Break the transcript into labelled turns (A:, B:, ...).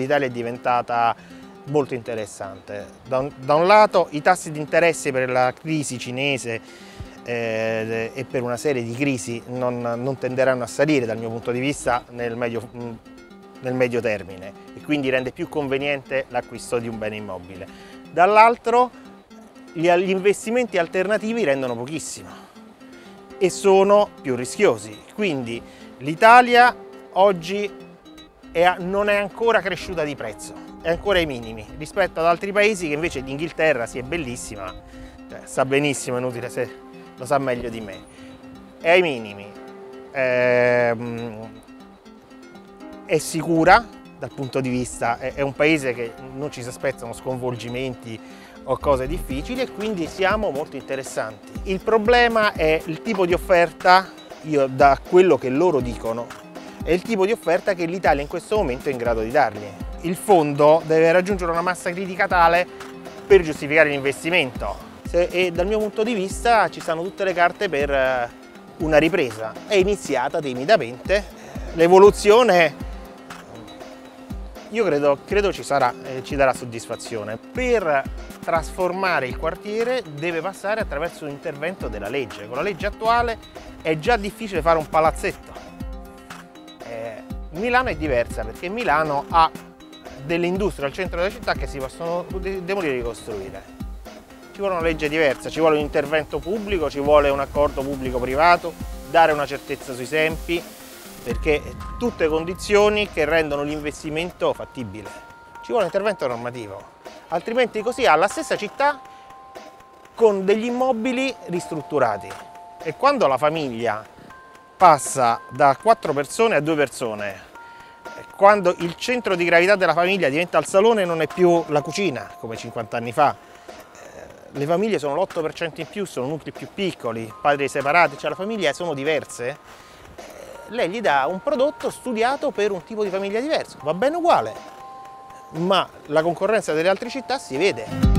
A: l'Italia è diventata molto interessante. Da un, da un, lato i tassi di interesse per la crisi cinese eh, e per una serie di crisi non, non, tenderanno a salire dal mio punto di vista nel medio, nel medio termine e quindi rende più conveniente l'acquisto di un bene immobile. Dall'altro gli, gli investimenti alternativi rendono pochissimo e sono più rischiosi. Quindi l'Italia oggi è, non è ancora cresciuta di prezzo, è ancora ai minimi rispetto ad altri paesi che invece l'Inghilterra sì è bellissima, cioè, sa benissimo, è inutile se lo sa meglio di me, è ai minimi, è, ehm, è sicura dal punto di vista, è, è un paese che non ci si aspettano sconvolgimenti o cose difficili e quindi siamo molto interessanti. Il problema è il tipo di offerta, io da quello che loro dicono, è il tipo di offerta che l'Italia in questo momento è in grado di dargli. Il fondo deve raggiungere una massa critica tale per giustificare l'investimento e dal mio punto di vista ci stanno tutte le carte per eh, una ripresa. È iniziata timidamente, l'evoluzione io credo, credo ci sarà e ci darà soddisfazione. Per trasformare il quartiere deve passare attraverso un intervento della legge. Con la legge attuale è già difficile fare un palazzetto. Milano è diversa perché Milano ha delle industrie al centro della città che si possono demolire e ricostruire. Ci vuole una legge diversa, ci vuole un intervento pubblico, ci vuole un accordo pubblico-privato, dare una certezza sui tempi, perché tutte condizioni che rendono l'investimento fattibile. Ci vuole un intervento normativo, altrimenti così ha la stessa città con degli immobili ristrutturati e quando la famiglia passa da quattro persone a due persone, quando il centro di gravità della famiglia diventa il salone non è più la cucina come 50 anni fa, eh, le famiglie sono l'8% in più, sono nuclei più piccoli, padri separati, cioè le famiglie sono diverse, lei gli dà un prodotto studiato per un tipo di famiglia diverso, va bene uguale, ma la concorrenza delle altre città si vede.